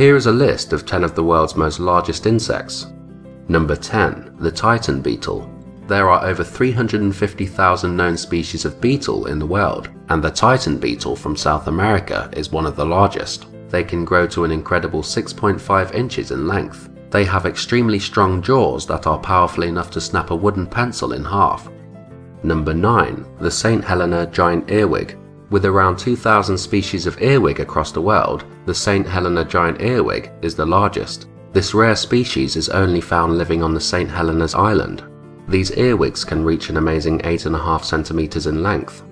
Here is a list of 10 of the world's most largest insects. Number 10. The Titan Beetle. There are over 350,000 known species of beetle in the world, and the Titan beetle from South America is one of the largest. They can grow to an incredible 6.5 inches in length. They have extremely strong jaws that are powerful enough to snap a wooden pencil in half. Number 9. The St. Helena Giant Earwig. With around 2,000 species of earwig across the world, the St. Helena giant earwig is the largest. This rare species is only found living on the St. Helena's Island. These earwigs can reach an amazing 8.5 centimeters in length.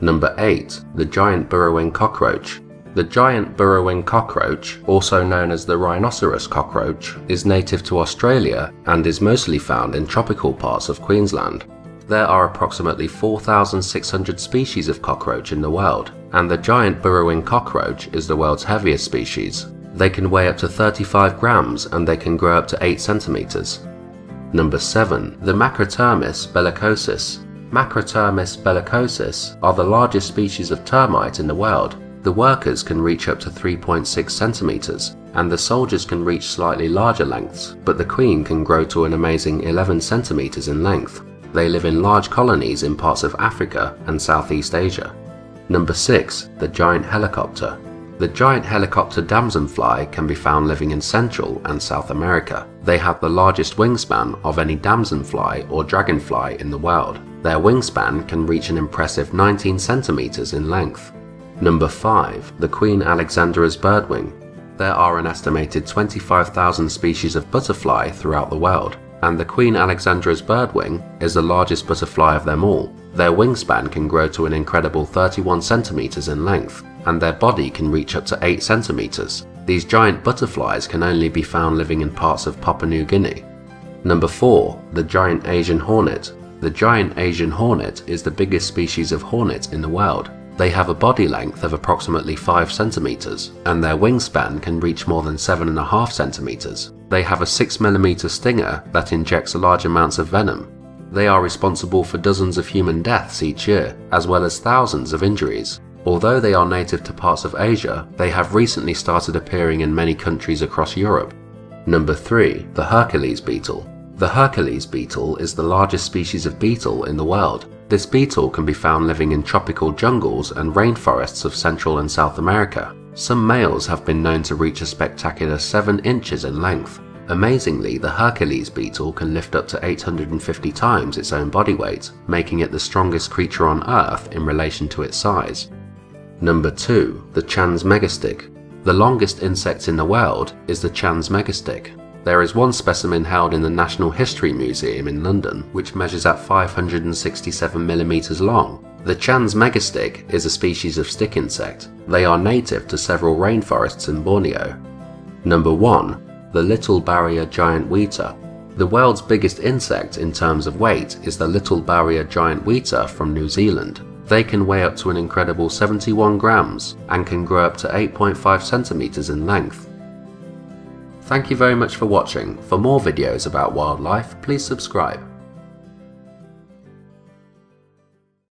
Number 8. The Giant Burrowing Cockroach. The giant burrowing cockroach, also known as the rhinoceros cockroach, is native to Australia and is mostly found in tropical parts of Queensland. There are approximately 4,600 species of cockroach in the world, and the giant burrowing cockroach is the world's heaviest species. They can weigh up to 35 grams and they can grow up to 8 centimeters. Number 7. The Macrotermes bellicosus. Macrotermes bellicosus are the largest species of termite in the world. The workers can reach up to 3.6 centimeters, and the soldiers can reach slightly larger lengths, but the queen can grow to an amazing 11 centimeters in length. They live in large colonies in parts of Africa and Southeast Asia. Number 6. The Giant Helicopter. The giant helicopter damselfly can be found living in Central and South America. They have the largest wingspan of any damselfly or dragonfly in the world. Their wingspan can reach an impressive 19 centimeters in length. Number 5. The Queen Alexandra's Birdwing. There are an estimated 25,000 species of butterfly throughout the world and the Queen Alexandra's birdwing is the largest butterfly of them all. Their wingspan can grow to an incredible 31 centimeters in length, and their body can reach up to 8 centimeters. These giant butterflies can only be found living in parts of Papua New Guinea. Number 4. The Giant Asian Hornet. The giant Asian hornet is the biggest species of hornet in the world. They have a body length of approximately 5 centimeters, and their wingspan can reach more than 7.5 centimeters. They have a 6mm stinger that injects large amounts of venom. They are responsible for dozens of human deaths each year, as well as thousands of injuries. Although they are native to parts of Asia, they have recently started appearing in many countries across Europe. Number 3. The Hercules beetle. The Hercules beetle is the largest species of beetle in the world. This beetle can be found living in tropical jungles and rainforests of Central and South America. Some males have been known to reach a spectacular 7 inches in length. Amazingly, the Hercules beetle can lift up to 850 times its own body weight, making it the strongest creature on Earth in relation to its size. Number 2. The Chan's Megastick. The longest insect in the world is the Chan's Megastick. There is one specimen held in the National History Museum in London which measures at 567mm long. The Chan's megastick is a species of stick insect. They are native to several rainforests in Borneo. Number 1. The Little Barrier Giant Weta. The world's biggest insect in terms of weight is the Little Barrier Giant Weta from New Zealand. They can weigh up to an incredible 71 grams and can grow up to 8.5 centimeters in length. Thank you very much for watching. For more videos about wildlife, please subscribe.